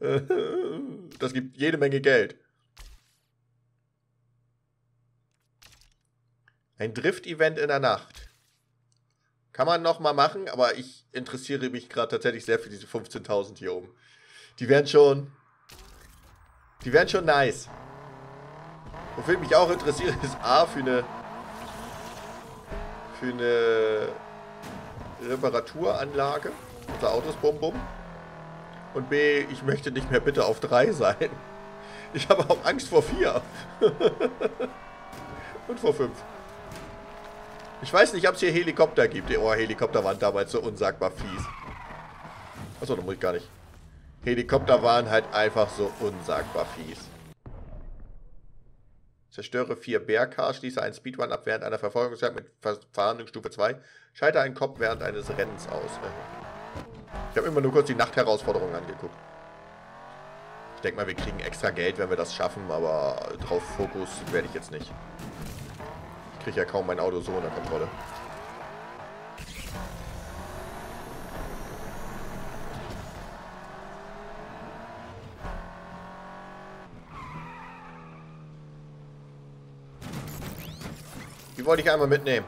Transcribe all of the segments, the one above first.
Das gibt jede Menge Geld. Ein Drift-Event in der Nacht. Kann man nochmal machen, aber ich interessiere mich gerade tatsächlich sehr für diese 15.000 hier oben. Die wären schon... Die wären schon nice. Wofür ich mich auch interessiere, ist A für eine... Für eine Reparaturanlage. Unser Auto ist bum bum. Und B, ich möchte nicht mehr bitte auf 3 sein. Ich habe auch Angst vor 4. Und vor 5. Ich weiß nicht, ob es hier Helikopter gibt. Oh, Helikopter waren damals so unsagbar fies. Achso, da muss ich gar nicht. Helikopter waren halt einfach so unsagbar fies. Zerstöre vier Bärcars, schließe einen Speedrun ab während einer Verfolgungsjagd mit Verhandlungsstufe 2. Schalte einen Kopf während eines Rennens aus. Ich habe immer nur kurz die Nachtherausforderung angeguckt. Ich denke mal, wir kriegen extra Geld, wenn wir das schaffen, aber drauf Fokus werde ich jetzt nicht kriege ja kaum mein Auto so unter Kontrolle. Die wollte ich einmal mitnehmen.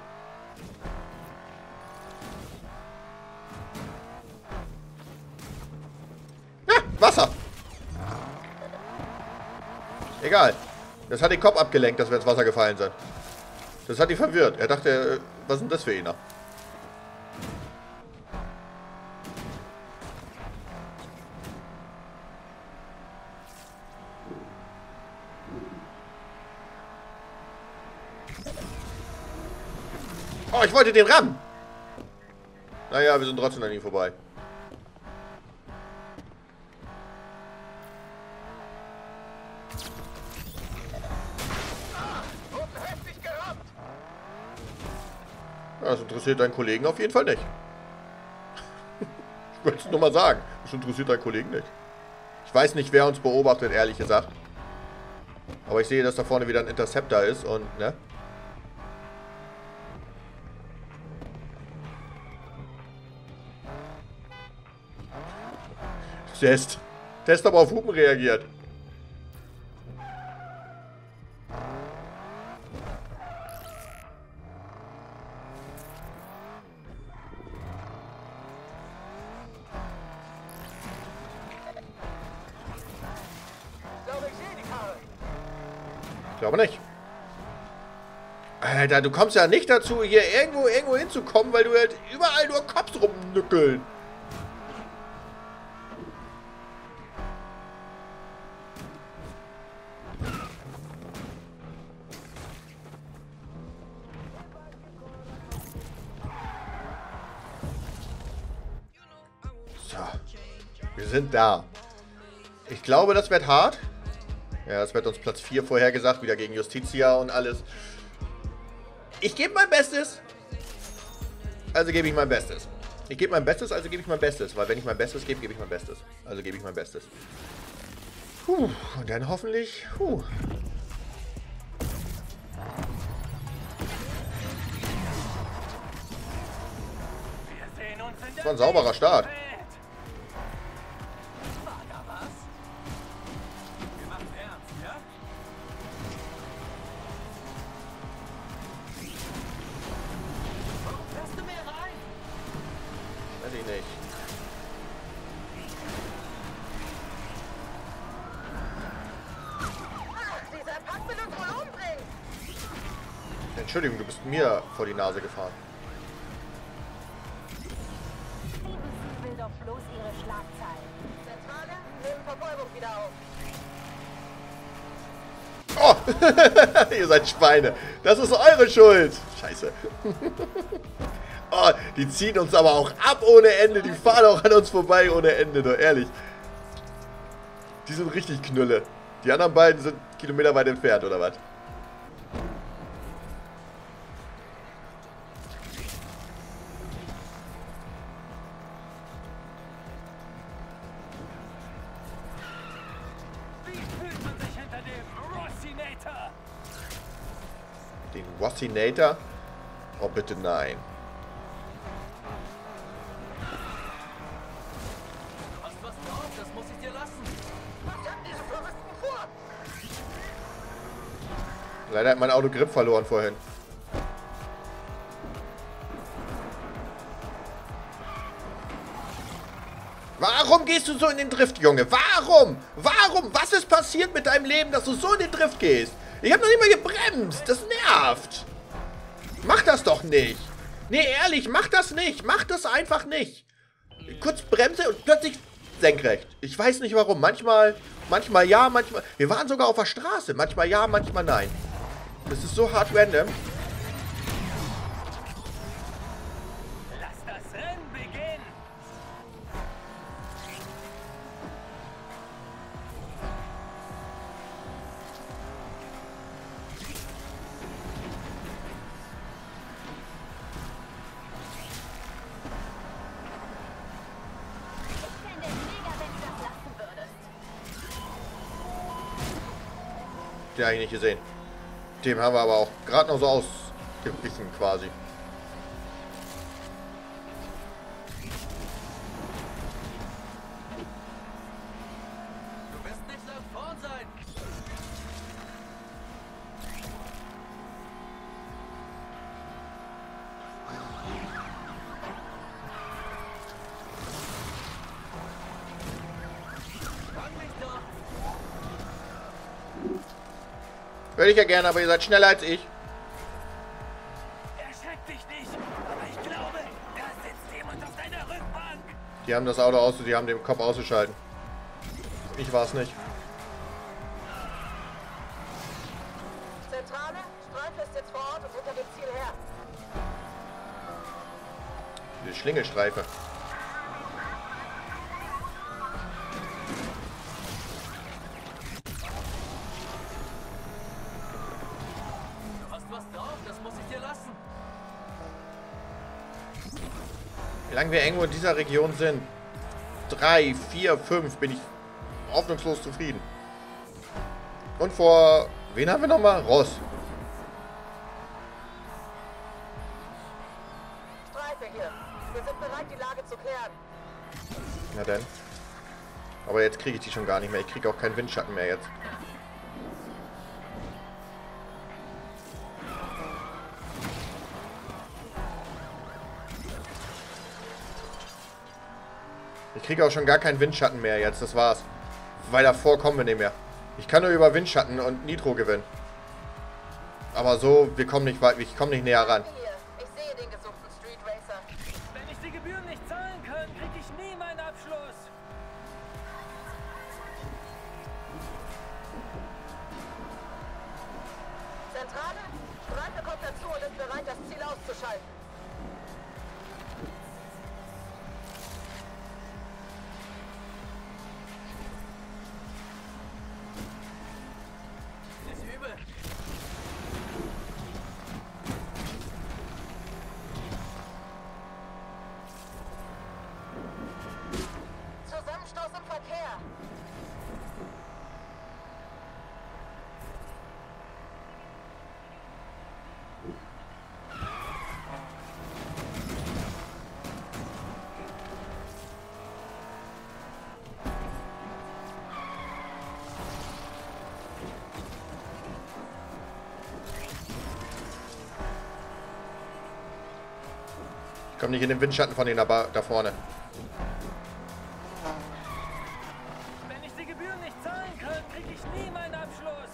Egal. Das hat den Kopf abgelenkt, dass wir ins Wasser gefallen sind. Das hat ihn verwirrt. Er dachte, äh, was denn das für einer? Oh, ich wollte den rammen. Naja, wir sind trotzdem an ihm vorbei. Interessiert deinen Kollegen auf jeden Fall nicht. ich wollte es nur mal sagen. Das interessiert deinen Kollegen nicht. Ich weiß nicht, wer uns beobachtet, ehrlich gesagt. Aber ich sehe, dass da vorne wieder ein Interceptor ist und, ne? Test. Test aber auf Hupen reagiert. Glaube nicht. Alter, du kommst ja nicht dazu, hier irgendwo irgendwo hinzukommen, weil du halt überall nur Cops rumnückeln. So. Wir sind da. Ich glaube, das wird hart. Ja, das wird uns Platz 4 vorhergesagt, wieder gegen Justitia und alles. Ich gebe mein Bestes. Also gebe ich mein Bestes. Ich gebe mein Bestes, also gebe ich mein Bestes. Weil wenn ich mein Bestes gebe, gebe ich mein Bestes. Also gebe ich mein Bestes. Puh, und dann hoffentlich... Puh. Das war ein sauberer Start. Mir vor die Nase gefahren. Oh! Ihr seid Schweine. Das ist eure Schuld. Scheiße. oh, die ziehen uns aber auch ab ohne Ende. Die fahren auch an uns vorbei ohne Ende, doch ehrlich. Die sind richtig Knülle. Die anderen beiden sind Kilometer weit entfernt, oder was? Rossinator? Oh, bitte nein. Leider hat mein Auto Grip verloren vorhin. Warum gehst du so in den Drift, Junge? Warum? Warum? Was ist passiert mit deinem Leben, dass du so in den Drift gehst? Ich habe noch nicht mal gebremst. Das nervt. Mach das doch nicht. Nee, ehrlich, mach das nicht. Mach das einfach nicht. Kurz Bremse und plötzlich senkrecht. Ich weiß nicht warum. Manchmal, manchmal ja, manchmal... Wir waren sogar auf der Straße. Manchmal ja, manchmal nein. Das ist so hart random. Den habe ich nicht gesehen. Dem haben wir aber auch gerade noch so ausgewichen quasi. Ja gerne, aber ihr seid schneller als ich. Erschreck dich nicht. Aber ich glaube, da sitzt jemand auf deiner Rückbank. Die haben das Auto aus, die haben den Kopf ausgeschalten. Ich war es nicht. Zentrale, Streife ist jetzt vor Ort und hinter dem Ziel her. Die Schlingelstreife. Wie lange wir irgendwo in dieser Region sind. Drei, vier, fünf bin ich hoffnungslos zufrieden. Und vor... Wen haben wir nochmal? Ross. Na denn. Aber jetzt kriege ich die schon gar nicht mehr. Ich kriege auch keinen Windschatten mehr jetzt. Ich kriege auch schon gar keinen Windschatten mehr jetzt. Das war's. Weil davor kommen wir nicht mehr. Ich kann nur über Windschatten und Nitro gewinnen. Aber so, wir kommen nicht weit, ich komme nicht näher ran. Ich komme nicht in den Windschatten von denen da, da vorne. Wenn ich die Gebühren nicht zahlen kann, krieg ich nie meinen Abschluss.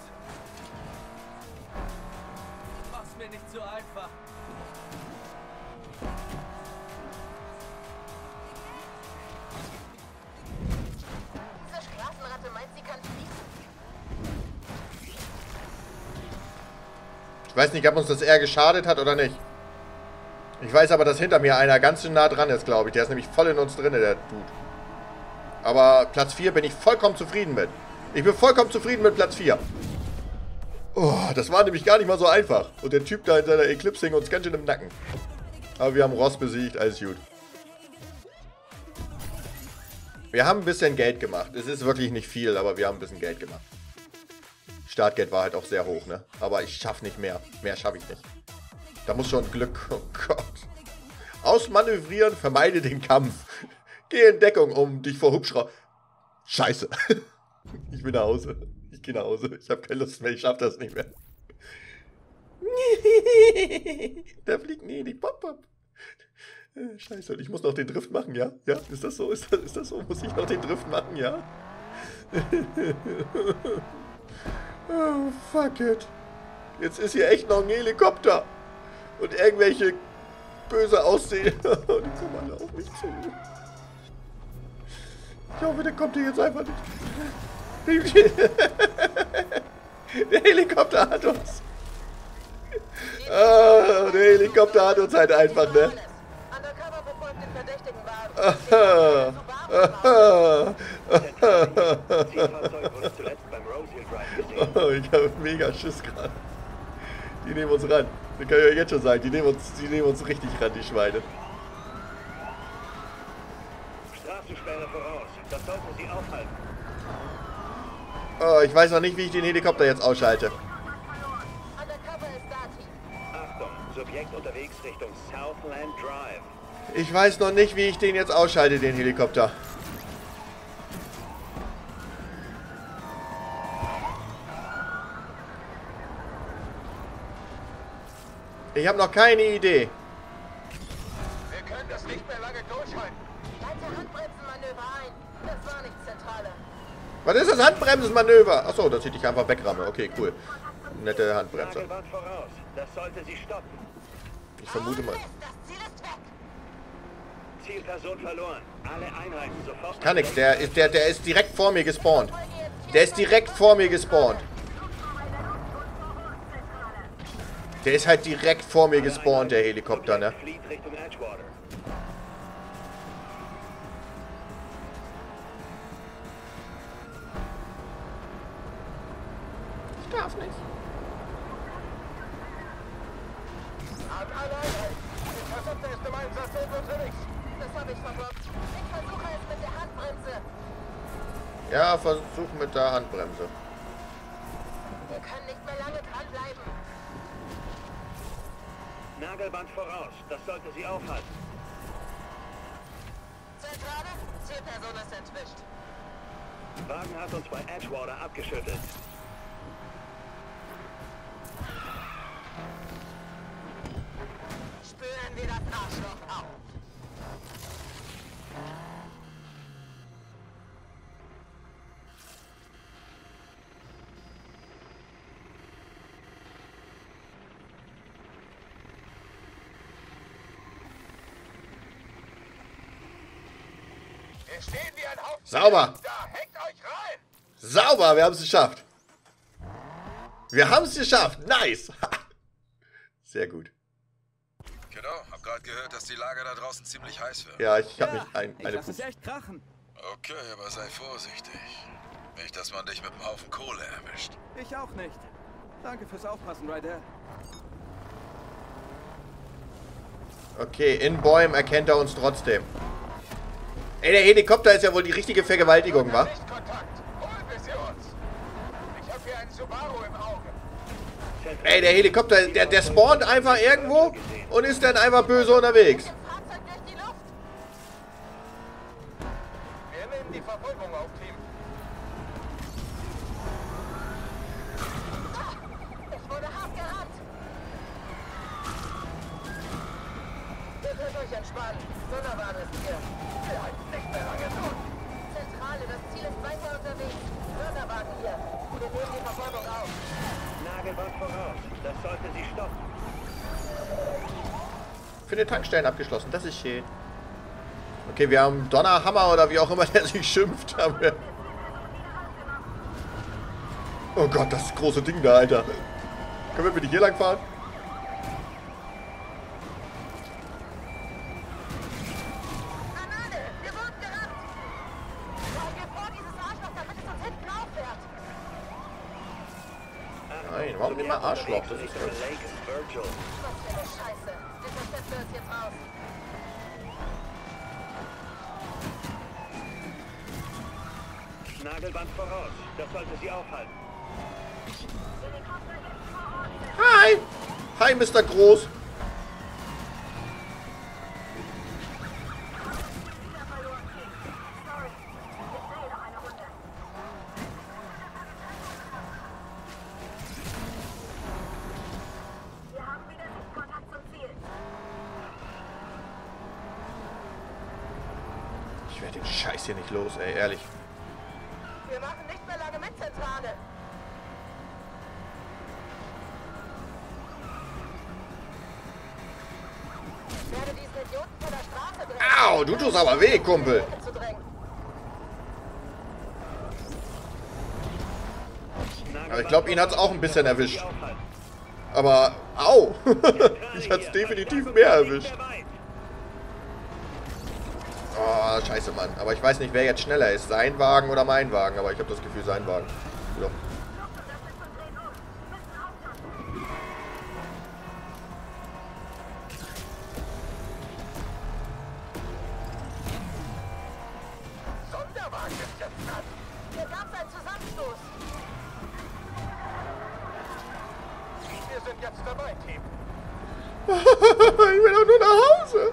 Mach's mir nicht so einfach. Diese Straßenratte meint, sie kann fließen. Ich weiß nicht, ob uns das eher geschadet hat oder nicht. Ich weiß aber, dass hinter mir einer ganz schön nah dran ist, glaube ich. Der ist nämlich voll in uns drin, der Dude. Aber Platz 4 bin ich vollkommen zufrieden mit. Ich bin vollkommen zufrieden mit Platz 4. Oh, das war nämlich gar nicht mal so einfach. Und der Typ da in seiner Eclipse hing uns ganz schön im Nacken. Aber wir haben Ross besiegt, alles gut. Wir haben ein bisschen Geld gemacht. Es ist wirklich nicht viel, aber wir haben ein bisschen Geld gemacht. Startgeld war halt auch sehr hoch, ne? Aber ich schaffe nicht mehr. Mehr schaffe ich nicht. Da muss schon Glück. Oh Gott. Ausmanövrieren, vermeide den Kampf. Geh in Deckung, um dich vor Hubschrauber. Scheiße. Ich will nach Hause. Ich gehe nach Hause. Ich habe keine Lust mehr. Ich schaff das nicht mehr. da fliegt nee, die Pop Pop. Äh, Scheiße, ich muss noch den Drift machen, ja? Ja, ist das so? Ist das, ist das so? Muss ich noch den Drift machen, ja? oh, fuck it. Jetzt ist hier echt noch ein Helikopter. Und irgendwelche böse aussehen. Die kommen alle auf mich zu. Ich hoffe, der kommt hier jetzt einfach nicht. Der Helikopter hat uns. Ah, der Helikopter hat uns halt einfach, ne? Drive gesehen. Oh, ich habe mega Schiss gerade. Die nehmen uns ran. Das kann ich euch jetzt schon sagen. Die nehmen uns, die nehmen uns richtig ran, die Schweine. Straßensperre voraus. Das sollten Sie aufhalten. Oh, ich weiß noch nicht, wie ich den Helikopter jetzt ausschalte. Undercover ist Dati. Achtung, Subjekt unterwegs Richtung Southland Drive. Ich weiß noch nicht, wie ich den jetzt ausschalte, den Helikopter. Ich habe noch keine Idee. Wir können das nicht mehr lange durchhalten. Leite Handbremsenmanöver ein. Das war nicht Zentrale. Was ist das Handbremsenmanöver? Achso, dass ich dich einfach wegramme. Okay, cool. Nette Handbremse. Nagelwand voraus. Das sollte Sie stoppen. Ich vermute mal. Mist, das Ziel ist weg. Zielperson verloren. Alle Einheiten sofort. Kann nix. Der ist, der, der ist direkt vor mir gespawnt. Der ist direkt vor mir gespawnt. Der ist halt direkt vor mir gespawnt, der Helikopter, ne? Ich darf nicht. An alle Einheiten. Interceptor ist im Einsatz und unterwegs. Das habe ich verbockt. Ich versuche es mit der Handbremse. Ja, versuch mit der Handbremse. Wir können nicht mehr lange dranbleiben. Nagelband voraus. Das sollte Sie aufhalten. Zentrale, Zielperson ist entwischt. Wagen hat uns bei Edgewater abgeschüttelt. Spüren wir das Arschloch auf. Wir stehen wie ein Haufen. Sauber. Da, hängt euch rein. Sauber, wir haben es geschafft. Wir haben es geschafft. Nice. Sehr gut. Genau, hab gerade gehört, dass die Lage da draußen ziemlich heiß wird. Ja, ich habe mich ein, ich eine lass es echt krachen. Okay, aber sei vorsichtig. Nicht, dass man dich mit einem Haufen Kohle erwischt. Ich auch nicht. Danke fürs Aufpassen, Ryder. Okay, in Bäumen erkennt er uns trotzdem. Ey, der Helikopter ist ja wohl die richtige Vergewaltigung, wa? Ey, der Helikopter, der, der spawnt einfach irgendwo und ist dann einfach böse unterwegs. Tankstellen abgeschlossen, das ist schön. Okay, wir haben Donnerhammer oder wie auch immer der sich schimpft. Oh Gott, das große Ding da, Alter. Können wir bitte hier lang fahren? Arschloch? Das ist Richtung Lake Virgil. Was für eine Scheiße. Interceptor ist jetzt raus. Nagelband voraus. Das sollte Sie aufhalten. Hi! Hi, Mr. Groß. Werde den Scheiß hier nicht los, ey, ehrlich. Wir machen nicht mehr lange mit, Zentrale. Ich werde diesen Idioten von der Straße drängen. Au, du tust aber weh, Kumpel. Aber ich glaube, ihn hat's auch ein bisschen erwischt. Aber, au. ich hat's definitiv mehr erwischt. Scheiße, Mann. Aber ich weiß nicht, wer jetzt schneller ist. Sein Wagen oder mein Wagen. Aber ich habe das Gefühl, sein Wagen. Ja. Wir sind jetzt dabei, Team. ich will doch nur nach Hause.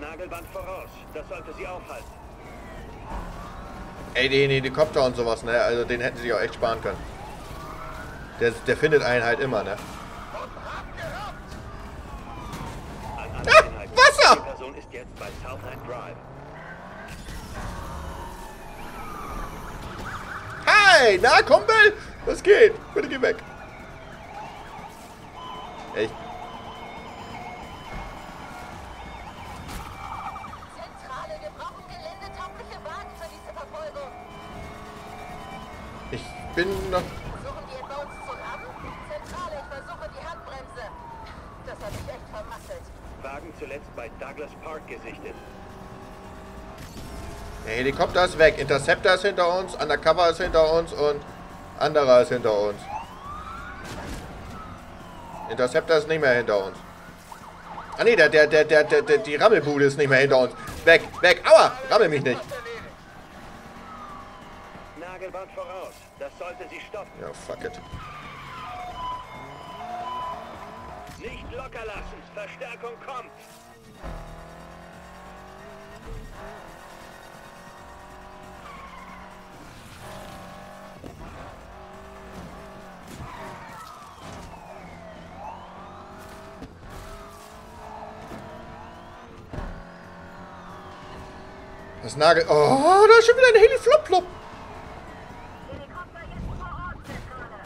Nagelband voraus. Das sollte sie aufhalten. Ey, den Helikopter und sowas, ne? Also den hätten sie sich auch echt sparen können. Der, der findet einen halt immer, ne? Ah. Wasser! Die Person ist jetzt bei Southland Drive. Hi, na Kumpel? Was geht? Bitte geh weg. Ich bin noch... Versuchen die etwa uns zu rammen? Zentrale, ich versuche die Handbremse. Das habe ich echt vermasselt. Wagen zuletzt bei Douglas Park gesichtet. Der Helikopter ist weg. Interceptor ist hinter uns. Undercover ist hinter uns. Und anderer ist hinter uns. Interceptor ist nicht mehr hinter uns. Ah nee, der, der, der, der, der, der, die Rammelbude ist nicht mehr hinter uns. Weg, weg. Aua, rammel mich nicht. Nagelband voraus. Das sollte sie stoppen. Ja, fuck it. Nicht locker lassen. Verstärkung kommt. Das Nagel... Oh, da ist schon wieder ein Heli-Flop-Flop. Helikopter jetzt vor Ort, Zentrale.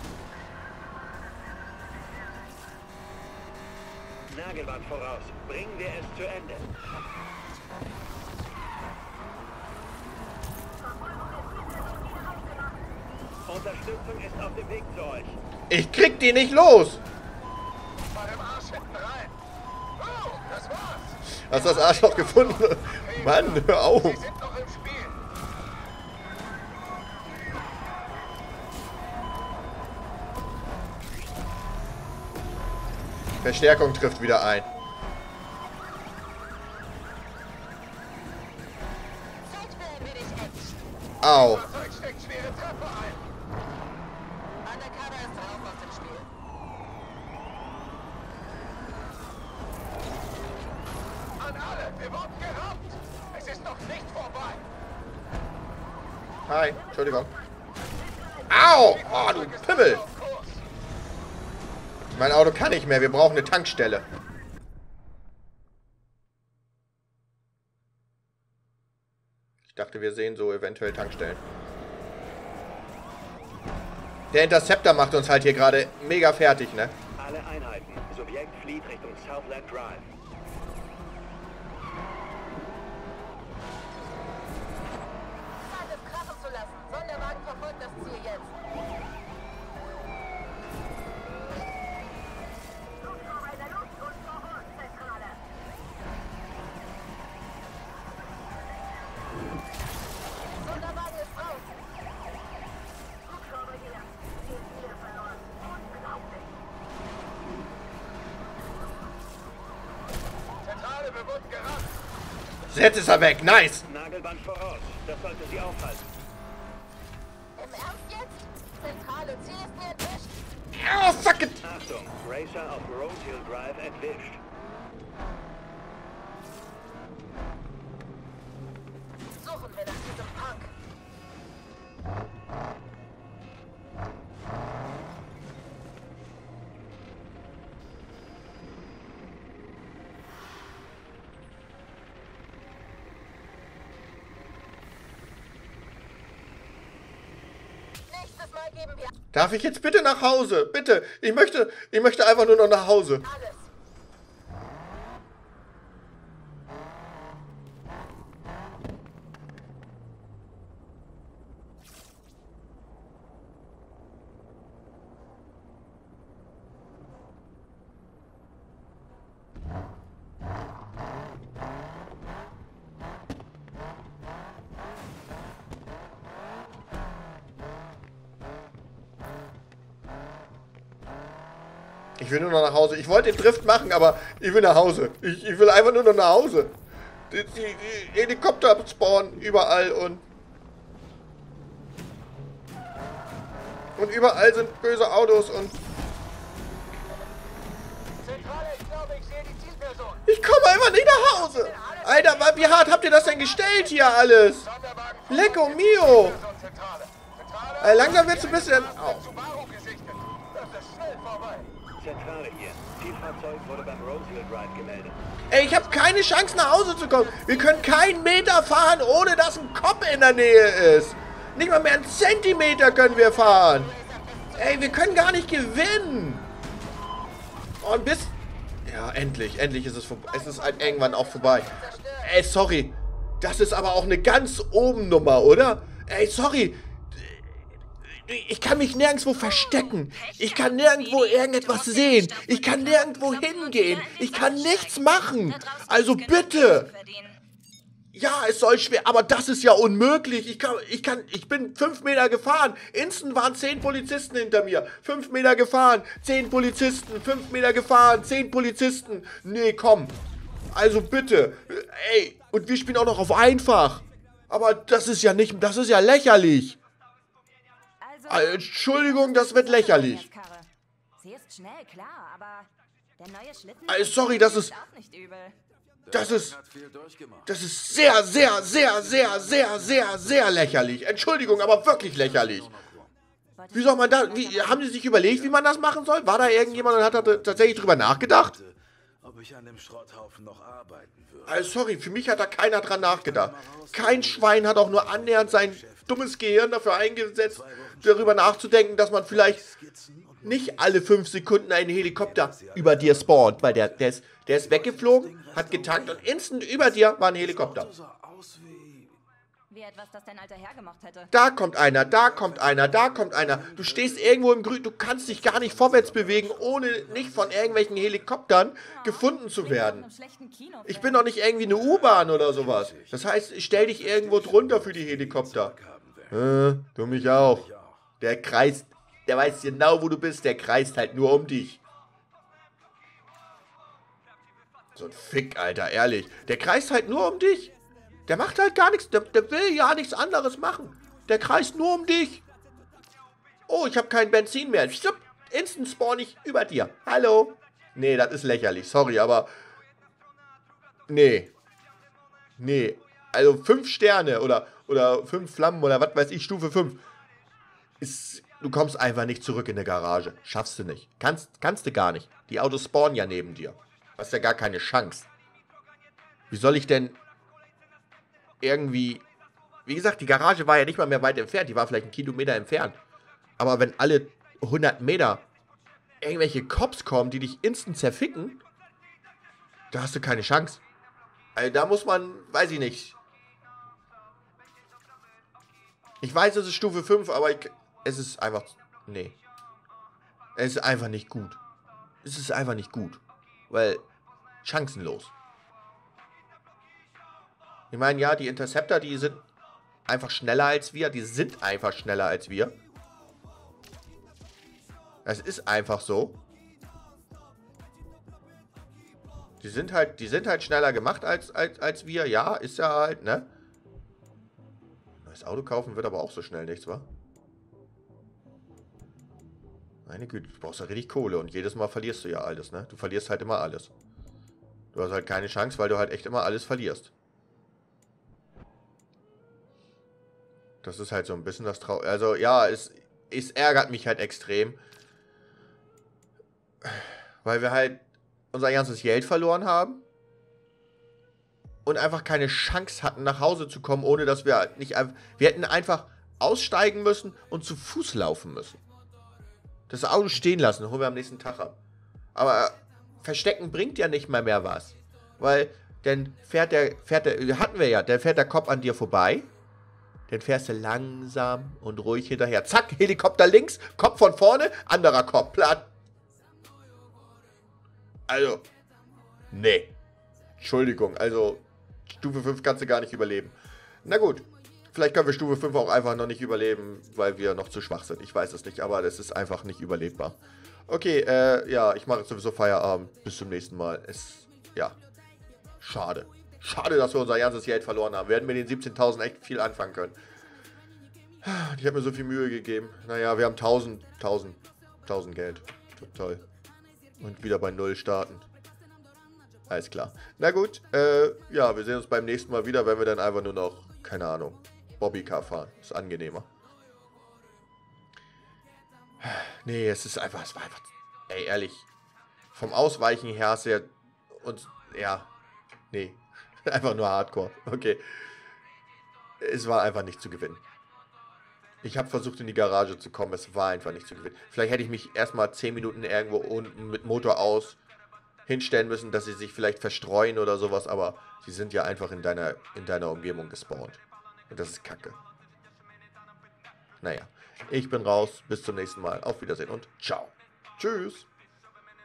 Nagelband voraus. Bringen wir es zu Ende. Unterstützung ist auf dem Weg zu euch. Ich krieg die nicht los. Hast das Arschloch gefunden? Mann, hör auf. Verstärkung trifft wieder ein. Au. Hi, Entschuldigung. Au! Oh, du Pimmel! Mein Auto kann nicht mehr, wir brauchen eine Tankstelle. Ich dachte, wir sehen so eventuell Tankstellen. Der Interceptor macht uns halt hier gerade mega fertig, ne? Alle Einheiten. Subjekt flieht Richtung Southland Drive. Zentrale, wir wurden geraubt. Jetzt ist er weg, nice! Nagelband voraus. Das sollte sie aufhalten. Racer of road Hill Drive at Visht. Nächstes Mal geben wir... Darf ich jetzt bitte nach Hause? Bitte. Ich möchte, ich möchte einfach nur noch nach Hause. alles. Ich will nur noch nach Hause. Ich wollte den Drift machen, aber ich will nach Hause. Ich, ich will einfach nur noch nach Hause. Die, die, die Helikopter spawnen überall und... Und überall sind böse Autos und... Ich komme einfach nicht nach Hause. Alter, wie hart habt ihr das denn gestellt hier alles? Lecco mio. Äh, langsam wird's ein bisschen... Vorbei. Zentrale hier. Ey, ich habe keine Chance nach Hause zu kommen. Wir können keinen Meter fahren, ohne dass ein Kopf in der Nähe ist. Nicht mal mehr einen Zentimeter können wir fahren. Ey, wir können gar nicht gewinnen. Und bis... Ja, endlich, endlich ist es vorbei. Es ist halt irgendwann auch vorbei. Ey, sorry. Das ist aber auch eine ganz oben Nummer, oder? Ey, sorry. Ich kann mich nirgendwo verstecken. Ich kann nirgendwo irgendetwas sehen. Ich kann nirgendwo hingehen. Ich kann nichts machen. Also bitte. Ja, es soll schwer, aber das ist ja unmöglich. Ich kann, ich kann, ich bin fünf Meter gefahren. Instant waren zehn Polizisten hinter mir. Fünf Meter gefahren, zehn Polizisten, fünf Meter gefahren, zehn Polizisten. Nee, komm. Also bitte. Ey, und wir spielen auch noch auf einfach. Aber das ist ja nicht, das ist ja lächerlich. Also, Äh, Entschuldigung, das wird lächerlich. Äh, sorry, das ist-. Das ist, das ist sehr, sehr, sehr, sehr, sehr, sehr, sehr lächerlich. Entschuldigung, aber wirklich lächerlich. Wie soll man da, wie, haben Sie sich überlegt, wie man das machen soll? War da irgendjemand und hat da tatsächlich drüber nachgedacht? Ich an dem Schrotthaufen noch arbeiten würde. Also sorry, für mich hat da keiner dran nachgedacht. Kein Schwein hat auch nur annähernd sein dummes Gehirn dafür eingesetzt, darüber nachzudenken, dass man vielleicht nicht alle fünf Sekunden einen Helikopter über dir spawnt, weil der, der, ist, der ist weggeflogen, hat getankt und instant über dir war ein Helikopter. Wie... Etwas, das dein alter Herr gemacht hätte. Da kommt einer, da kommt einer, da kommt einer. Du stehst irgendwo im Grün, du kannst dich gar nicht vorwärts bewegen, ohne nicht von irgendwelchen Helikoptern gefunden zu werden. Ich bin doch nicht irgendwie eine U-Bahn oder sowas. Das heißt, ich stell dich irgendwo drunter für die Helikopter. Äh, du mich auch. Der kreist, der weiß genau, wo du bist, der kreist halt nur um dich. So ein Fick, Alter, ehrlich. Der kreist halt nur um dich. Der macht halt gar nichts, der, der will ja nichts anderes machen. Der kreist nur um dich. Oh, ich habe kein Benzin mehr. Stup, instant spawn ich über dir. Hallo. Nee, das ist lächerlich, sorry, aber... Nee. Nee. Also fünf Sterne oder, oder fünf Flammen oder was weiß ich, Stufe 5. Ist, du kommst einfach nicht zurück in eine Garage. Schaffst du nicht. Kannst, kannst du gar nicht. Die Autos spawnen ja neben dir. Hast ja gar keine Chance. Wie soll ich denn irgendwie... Wie gesagt, die Garage war ja nicht mal mehr weit entfernt. Die war vielleicht einen Kilometer entfernt. Aber wenn alle 100 Meter irgendwelche Cops kommen, die dich instant zerficken, da hast du keine Chance. Also da muss man, weiß ich nicht. Ich weiß, es ist Stufe 5, aber ich, es ist einfach. Nee. Es ist einfach nicht gut. Es ist einfach nicht gut. Weil. Chancenlos. Ich meine, ja, die Interceptor, die sind einfach schneller als wir. Die sind einfach schneller als wir. Das ist einfach so. Die sind halt, die sind halt schneller gemacht als, als, als wir. Ja, ist ja halt, ne? Neues Auto kaufen wird aber auch so schnell nichts, wa? Meine Güte, du brauchst ja richtig Kohle und jedes Mal verlierst du ja alles, ne? Du verlierst halt immer alles. Du hast halt keine Chance, weil du halt echt immer alles verlierst. Das ist halt so ein bisschen das Trau... Also, ja, es, es ärgert mich halt extrem. Weil wir halt unser ganzes Geld verloren haben. Und einfach keine Chance hatten, nach Hause zu kommen, ohne dass wir nicht einfach... Wir hätten einfach aussteigen müssen und zu Fuß laufen müssen. Das Auto stehen lassen, holen wir am nächsten Tag ab. Aber verstecken bringt ja nicht mal mehr was. Weil dann fährt der, fährt der, hatten wir ja, dann fährt der Kopf an dir vorbei. Dann fährst du langsam und ruhig hinterher. Zack, Helikopter links, Kopf von vorne, anderer Kopf, platt. Also, nee. Entschuldigung, also Stufe 5 kannst du gar nicht überleben. Na gut, vielleicht können wir Stufe 5 auch einfach noch nicht überleben, weil wir noch zu schwach sind. Ich weiß es nicht, aber das ist einfach nicht überlebbar. Okay, äh, ja, ich mache sowieso Feierabend. Bis zum nächsten Mal. Es, ja, schade. Schade, dass wir unser ganzes Geld verloren haben. Wir hätten mit den 17.000 echt viel anfangen können. Ich habe mir so viel Mühe gegeben. Naja, wir haben 1000, 1000, 1000 Geld. Toll. Und wieder bei Null starten. Alles klar. Na gut, äh, ja, wir sehen uns beim nächsten Mal wieder, wenn wir dann einfach nur noch, keine Ahnung, Bobbycar fahren. Ist angenehmer. Nee, es ist einfach, es war einfach, ey, ehrlich, vom Ausweichen her ist ja, und, ja, nee, einfach nur Hardcore, okay. Es war einfach nicht zu gewinnen. Ich habe versucht, in die Garage zu kommen, es war einfach nicht zu gewinnen. Vielleicht hätte ich mich erstmal 10 Minuten irgendwo unten mit Motor aus hinstellen müssen, dass sie sich vielleicht verstreuen oder sowas, aber sie sind ja einfach in deiner, in deiner Umgebung gespawnt. Und das ist kacke. Naja, ich bin raus. Bis zum nächsten Mal. Auf Wiedersehen und ciao. Tschüss.